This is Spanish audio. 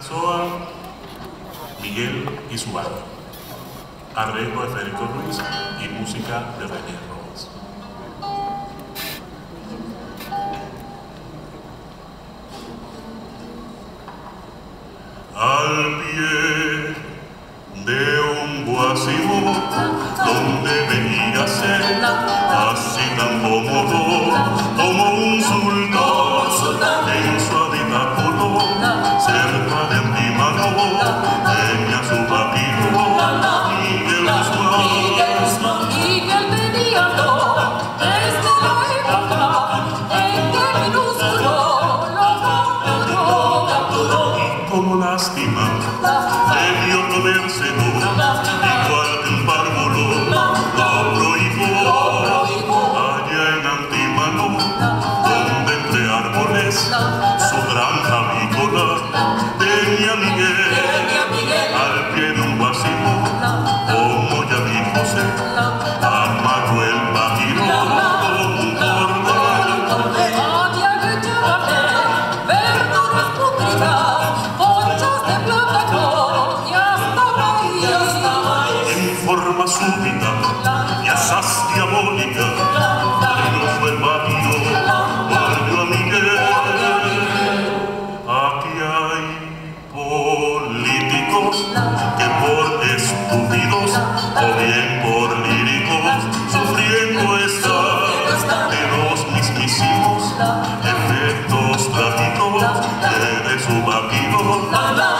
Soa, Miguel y su banda. Arreglo de Federico Ruiz y música de René Rojas. Al pie de un guasimo donde veía ser así tan cómodo como un sultán lástima debió comérselo igual que un párvulo súbita y asaz diabólica no fue rápido volvió a Miguel. Aquí hay políticos que por estúpidos o bien por líricos sufriendo están de los mismísimos efectos gráficos de su vaquino